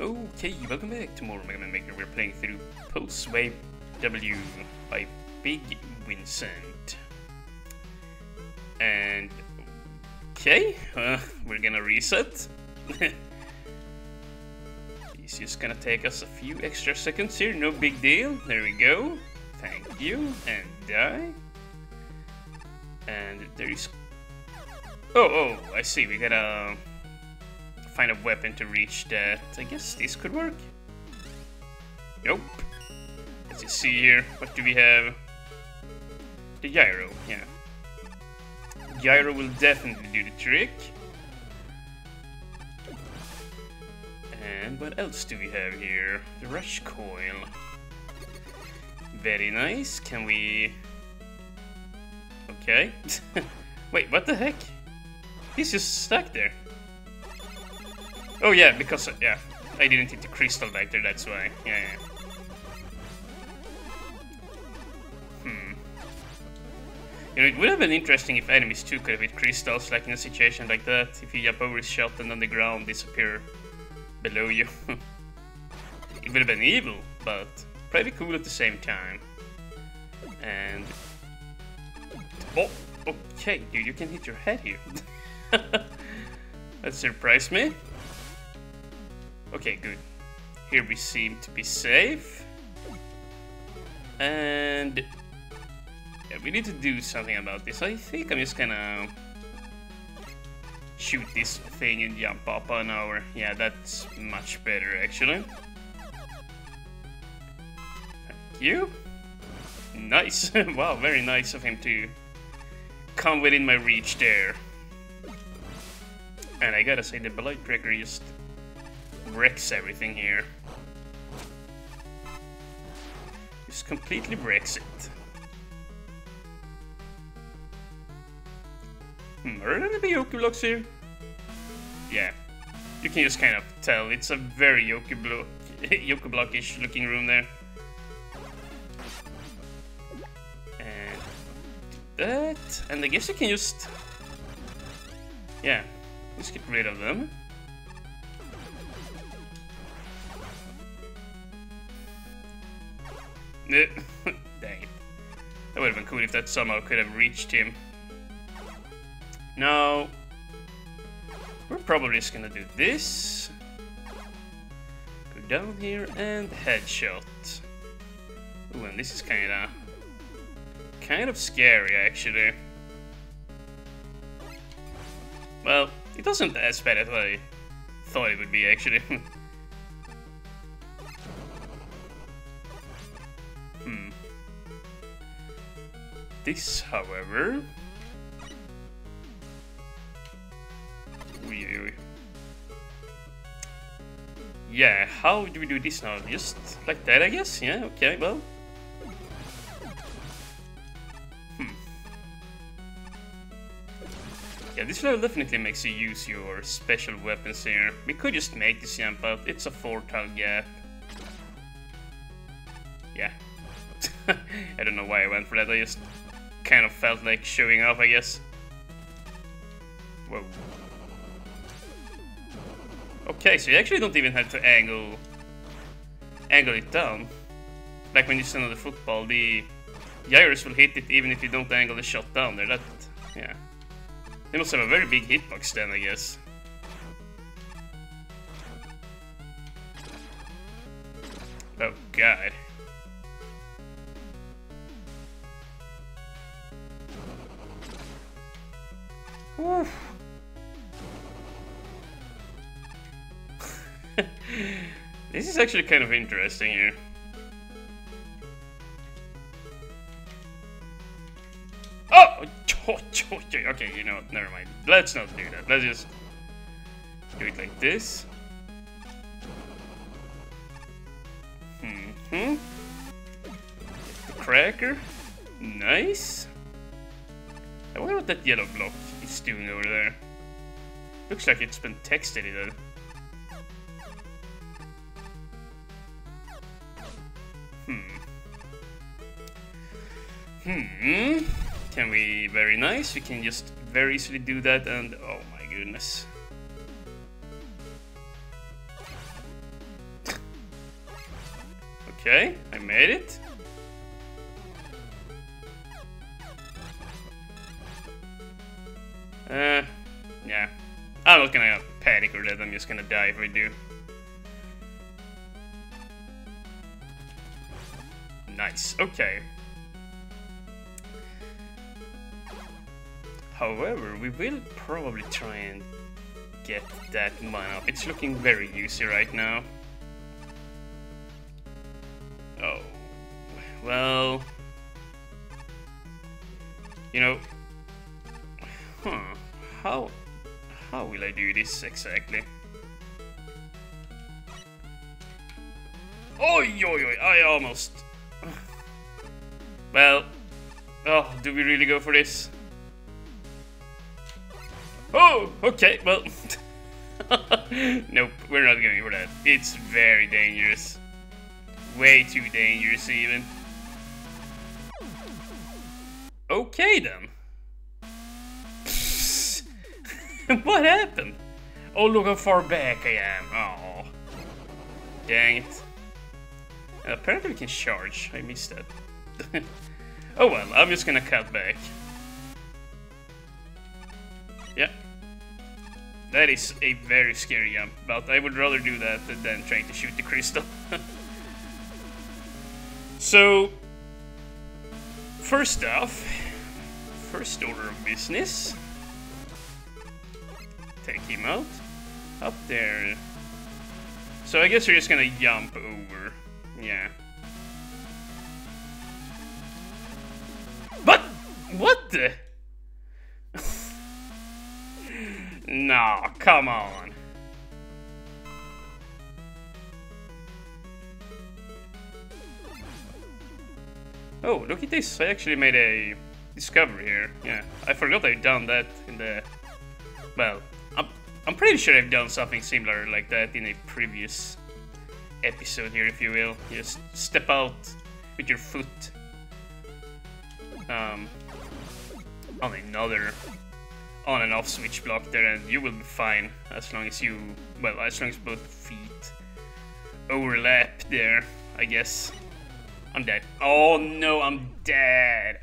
Okay, welcome back to more Mega Man Maker. We're playing through Pulse Wave W by Big Vincent. And okay, uh, we're gonna reset. It's just gonna take us a few extra seconds here, no big deal. There we go. Thank you, and die. And there is. Oh, oh, I see. We gotta find a weapon to reach that. I guess this could work. Nope. Let's just see here. What do we have? The gyro, yeah. Gyro will definitely do the trick. And what else do we have here? The rush coil. Very nice. Can we... Okay. Wait, what the heck? He's just stuck there. Oh yeah, because, uh, yeah, I didn't hit the crystal back there, that's why. Yeah, yeah. Hmm. You know, it would have been interesting if enemies too could have hit crystals, like in a situation like that. If you jump over his shot and on the ground disappear below you. it would have been evil, but pretty cool at the same time. And... Oh, okay, dude, you can hit your head here. that surprised me. Okay, good. Here we seem to be safe. And... Yeah, we need to do something about this. I think I'm just gonna... Shoot this thing and jump up on our... Yeah, that's much better, actually. Thank you. Nice. wow, very nice of him to come within my reach there. And I gotta say, the Blight Breaker just wrecks everything here. Just completely wrecks it. Hmm, are there any Yoku blocks here? Yeah. You can just kind of tell. It's a very Yoku block, Yoku blockish looking room there. And that. And I guess you can just. Yeah. Let's get rid of them. Dang. That would have been cool if that somehow could have reached him. No. We're probably just gonna do this. Go down here and headshot. Ooh, and this is kinda... Kind of scary, actually. Well, it wasn't as bad as I thought it would be, actually. This, however... Yeah, how do we do this now? Just like that, I guess? Yeah, okay, well. Hmm. Yeah, this level definitely makes you use your special weapons here. We could just make this jump out. It's a four-tile gap. Yeah. I don't know why I went for that. I just kind of felt like showing off, I guess. Whoa. Okay, so you actually don't even have to angle angle it down. Like when you stand on the football, the gyros will hit it even if you don't angle the shot down there. That, yeah. They must have a very big hitbox then, I guess. Oh god. Oof. this is actually kind of interesting here. Oh! Okay, you know what, never mind. Let's not do that. Let's just do it like this. Hmm. hmm. Cracker. Nice. I wonder what that yellow block is doing over there. Looks like it's been texted either. Hmm. Can we... Very nice. We can just very easily do that and... Oh my goodness. Okay, I made it. Uh, yeah. I'm not gonna panic or that, I'm just gonna die if I do. Nice, okay. However, we will probably try and get that mana. Up. It's looking very juicy right now. Oh, well, you know, huh, how, how will I do this exactly? Oi, oi, oi, I almost, well, oh, do we really go for this? Oh, okay, well, nope, we're not going for that. It's very dangerous. Way too dangerous, even. Okay, then. what happened? Oh, look how far back I am. Oh. Dang it. apparently we can charge. I missed that. oh well, I'm just gonna cut back. Yeah. That is a very scary jump, but I would rather do that than trying to shoot the crystal. So, first off, first order of business, take him out, up there. So I guess we're just gonna jump over, yeah. But, what the? nah, come on. Oh, look at this. I actually made a discovery here. Yeah, I forgot I'd done that in the... Well, I'm, pretty sure I've done something similar like that in a previous episode here, if you will. Just step out with your foot um, on another on and off switch block there and you will be fine as long as you, well, as long as both feet overlap there, I guess. I'm dead. Oh no, I'm dead.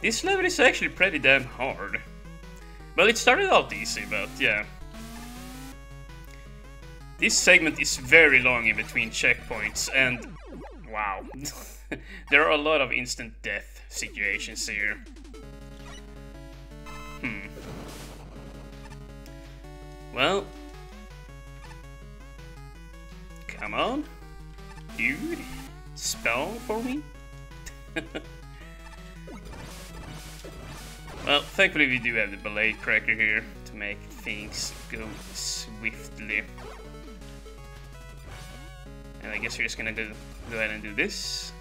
This level is actually pretty damn hard. Well, it started out easy, but yeah. This segment is very long in between checkpoints, and wow. there are a lot of instant death situations here. Hmm. Well. Come on. Dude. Spell for me? well, thankfully we do have the Blade Cracker here to make things go swiftly. And I guess we're just gonna go, go ahead and do this.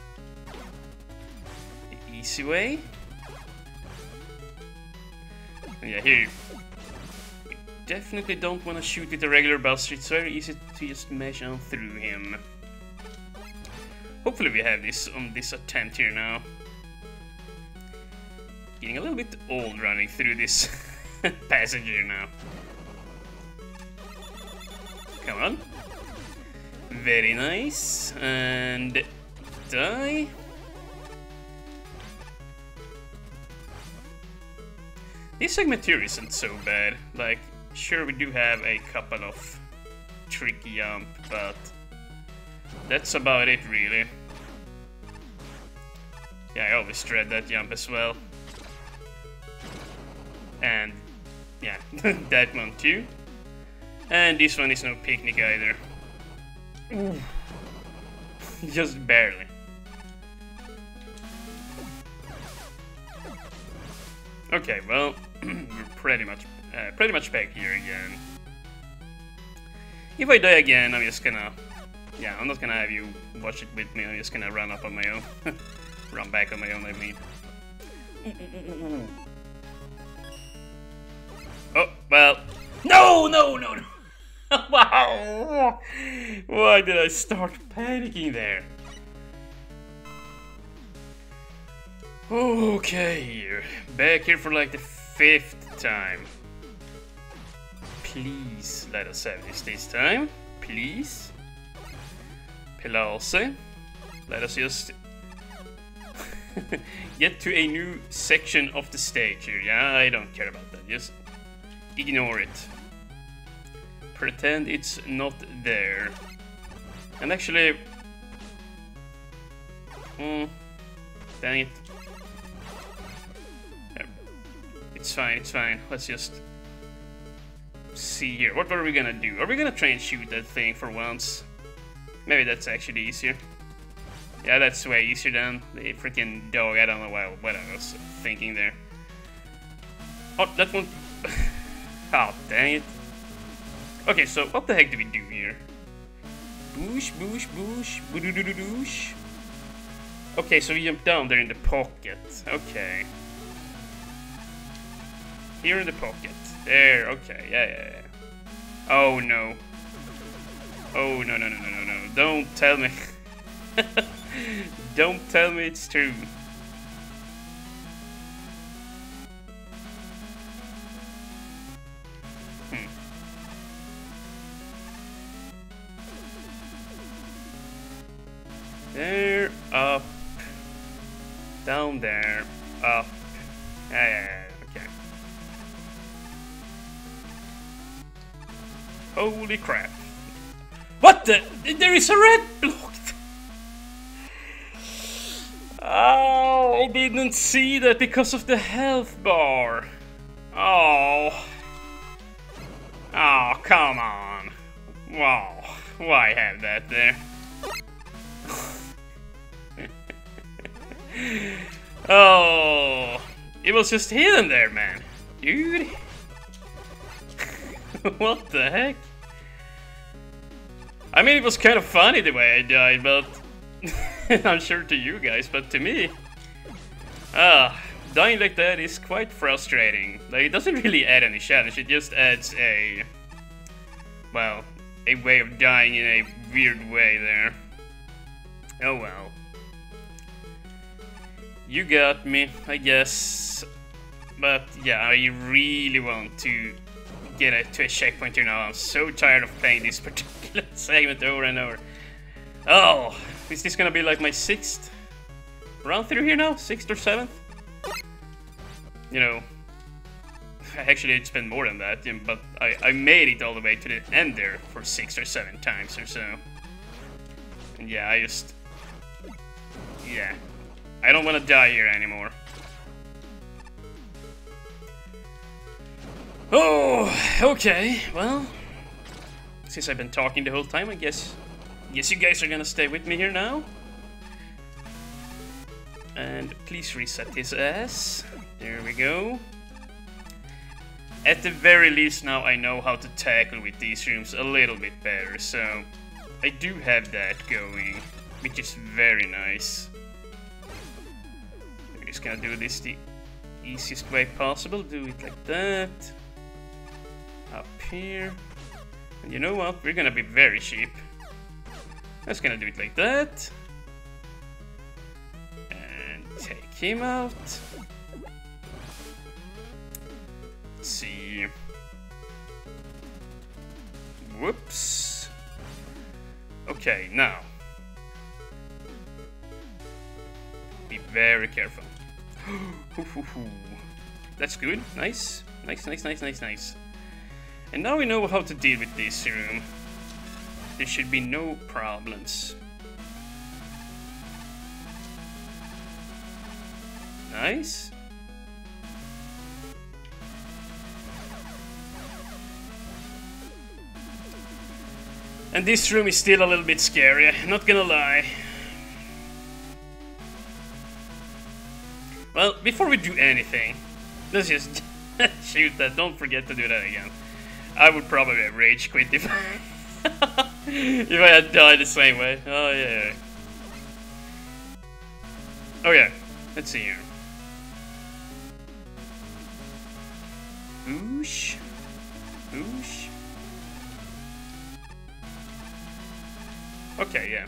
The easy way. And yeah, here definitely don't want to shoot with a regular Buster, it's very easy to just mash on through him. Hopefully we have this on this attempt here now. Getting a little bit old running through this passage here now. Come on. Very nice. And die. This segment here isn't so bad. Like, Sure, we do have a couple of tricky jump, but that's about it, really. Yeah, I always dread that jump as well. And, yeah, that one too. And this one is no picnic either. Just barely. Okay, well, we're pretty much uh, pretty much back here again. If I die again, I'm just gonna... Yeah, I'm not gonna have you watch it with me, I'm just gonna run up on my own. run back on my own, I mean. Oh, well... No, no, no, no! wow! Why did I start panicking there? Okay, back here for like the fifth time. Please let us have this this time. Please. Pelase. Let us just get to a new section of the stage here. Yeah, I don't care about that. Just ignore it. Pretend it's not there. And actually... Hmm. Dang it. It's fine, it's fine. Let's just see here. What are we gonna do? Are we gonna try and shoot that thing for once? Maybe that's actually easier. Yeah, that's way easier than the freaking dog. I don't know what, what I was thinking there. Oh, that one... oh, dang it. Okay, so what the heck do we do here? Boosh, boosh, boosh, boo doo doo doo doosh. Okay, so we jump down there in the pocket. Okay. Here in the pocket. There, okay, yeah, yeah, yeah. Oh no. Oh no, no, no, no, no, no. Don't tell me. Don't tell me it's true. Up, down there, up. Yeah, yeah, yeah, okay. Holy crap. What the? There is a red block! Oh, I didn't see that because of the health bar. Oh. Oh, come on. Wow. Why have that there? Oh. It was just hidden there, man. Dude. what the heck? I mean, it was kind of funny the way I died, but... I'm sure to you guys, but to me... Ah, dying like that is quite frustrating. Like, it doesn't really add any challenge, it just adds a... Well, a way of dying in a weird way there. Oh well. You got me, I guess. But yeah, I really want to get it to a checkpoint here now. I'm so tired of playing this particular segment over and over. Oh, is this gonna be like my sixth run through here now? Sixth or seventh? You know, I actually it's been more than that, but I, I made it all the way to the end there for six or seven times or so. And yeah, I just... Yeah. I don't want to die here anymore. Oh, okay, well, since I've been talking the whole time, I guess, guess you guys are gonna stay with me here now. And please reset his ass. There we go. At the very least now I know how to tackle with these rooms a little bit better, so I do have that going, which is very nice. Just gonna do this the easiest way possible, do it like that up here. And you know what? We're gonna be very cheap. Just gonna do it like that. And take him out. Let's see. Whoops. Okay, now. Be very careful. That's good. Nice. Nice, nice, nice, nice, nice. And now we know how to deal with this room. There should be no problems. Nice. And this room is still a little bit scary, not gonna lie. Well, before we do anything, let's just shoot that. Don't forget to do that again. I would probably rage quit if I, if I had died the same way. Oh yeah. Oh yeah. Let's see here. Boosh. Boosh. Okay, yeah.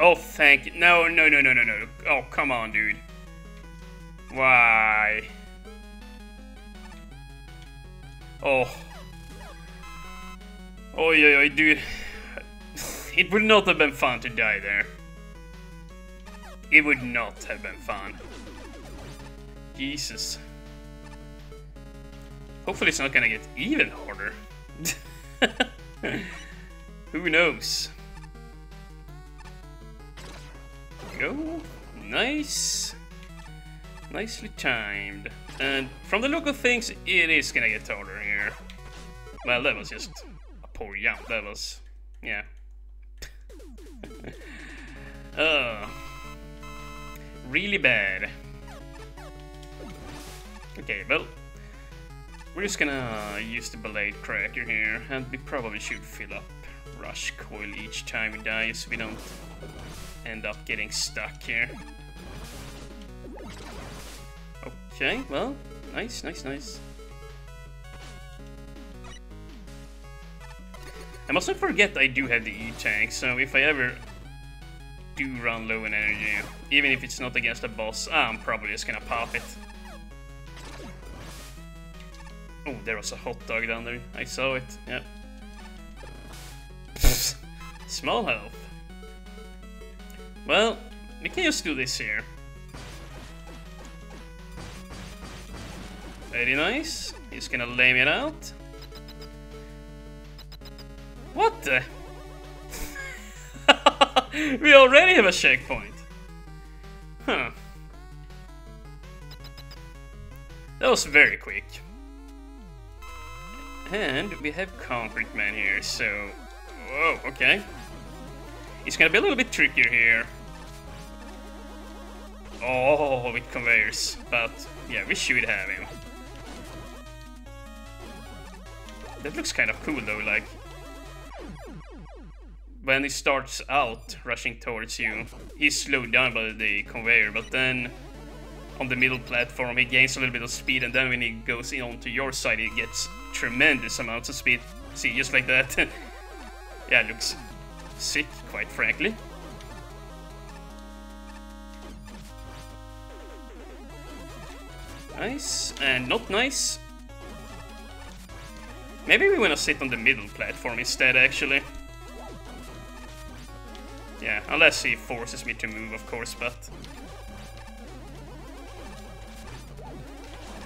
Oh, thank you. No, no, no, no, no, no. Oh, come on, dude. Why? Oh. Oh, yeah, yeah, dude. It would not have been fun to die there. It would not have been fun. Jesus. Hopefully it's not gonna get even harder. Who knows? Go. Nice. Nicely timed. And from the look of things, it is gonna get harder here. Well, that was just a poor jump. That was... yeah. uh, really bad. Okay, well, we're just gonna use the Blade Cracker here, and we probably should fill up Rush Coil each time we die, so we don't end up getting stuck here. Okay, well, nice, nice, nice. I mustn't forget I do have the E-Tank, so if I ever do run low in energy, even if it's not against a boss, I'm probably just gonna pop it. Oh, there was a hot dog down there. I saw it, yep. Small health. Well, we can just do this here. Very nice. He's gonna lay it out. What the? we already have a checkpoint. Huh. That was very quick. And we have Concrete Man here, so... Whoa, okay. It's gonna be a little bit trickier here. Oh, with conveyors. But, yeah, we should have him. That looks kind of cool though, like... When he starts out rushing towards you, he's slowed down by the conveyor, but then on the middle platform he gains a little bit of speed, and then when he goes in onto your side he gets tremendous amounts of speed. See, just like that. yeah, looks sick, quite frankly. Nice, and not nice. Maybe we wanna sit on the middle platform instead, actually. Yeah, unless he forces me to move, of course, but...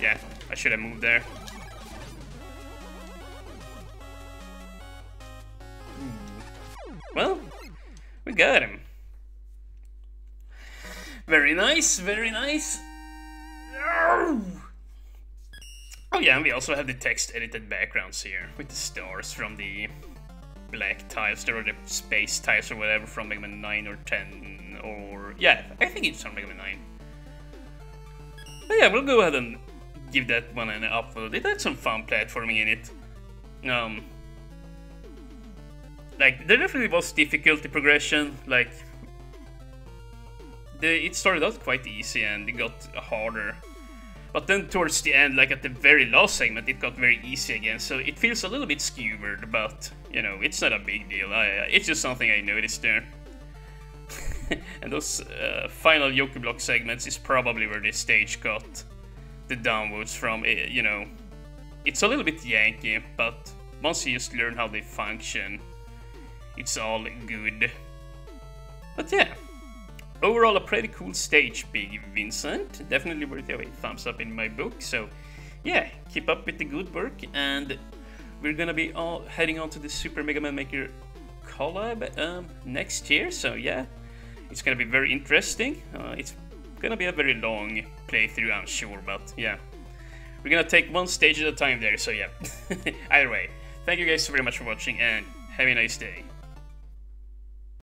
Yeah, I should have moved there. Well, we got him. Very nice, very nice. Oh yeah, and we also have the text edited backgrounds here with the stars from the black tiles, or the space tiles or whatever from Mega Man 9 or 10 or... Yeah, I think it's from Mega Man 9. But yeah, we'll go ahead and give that one an upload. It had some fun platforming in it. Um, like, there definitely was difficulty progression, like... The, it started out quite easy and it got harder but then towards the end, like at the very last segment, it got very easy again, so it feels a little bit skewered, but, you know, it's not a big deal. I, uh, it's just something I noticed there. and those uh, final Yoku Block segments is probably where this stage got the downvotes from, eh, you know. It's a little bit Yankee, but once you just learn how they function, it's all good. But yeah, Overall, a pretty cool stage, Big Vincent. Definitely worth a thumbs up in my book. So, yeah, keep up with the good work, and we're gonna be all heading on to the Super Mega Man Maker collab um, next year. So, yeah, it's gonna be very interesting. Uh, it's gonna be a very long playthrough, I'm sure, but yeah, we're gonna take one stage at a time there. So, yeah, either way, thank you guys so very much for watching, and have a nice day.